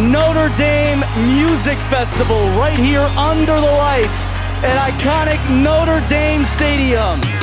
Notre Dame Music Festival right here under the lights at iconic Notre Dame Stadium.